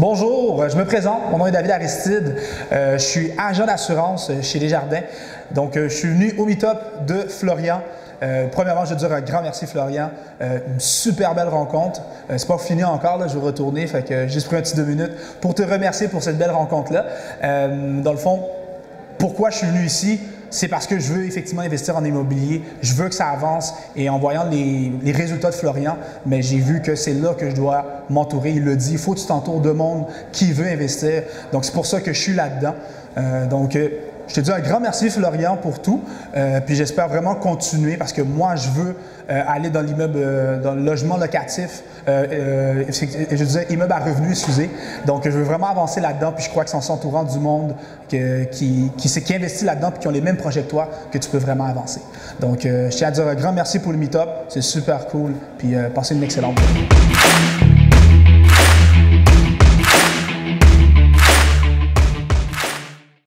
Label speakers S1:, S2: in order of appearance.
S1: Bonjour, je me présente. Mon nom est David Aristide. Euh, je suis agent d'assurance chez Desjardins. Donc, euh, je suis venu au meet-up de Florian. Euh, premièrement, je veux dire un grand merci, Florian. une super belle rencontre. c'est pas fini encore, je vais retourner. Fait que j'ai juste pris un petit deux minutes pour te remercier pour cette belle rencontre-là. dans le fond, pourquoi je suis venu ici? C'est parce que je veux effectivement investir en immobilier, je veux que ça avance et en voyant les, résultats de Florian, mais j'ai vu que c'est là que je dois m'entourer. Il le dit, il faut que tu t'entoures de monde qui veut investir. Donc c'est pour ça que je suis là-dedans. Euh, donc euh, je te dis un grand merci, Florian, pour tout. Euh, puis j'espère vraiment continuer parce que moi, je veux euh, aller dans l'immeuble, euh, dans le logement locatif, je disais immeuble à revenus, excusez. Donc, je veux vraiment avancer là-dedans. Puis je crois que c'est en s'entourant du monde qui, qui, qui, investit là-dedans puis qui ont les mêmes projets que toi que tu peux vraiment avancer. Donc, je tiens à dire un grand merci pour le meet-up. C'est super cool. Puis passez une excellente journée.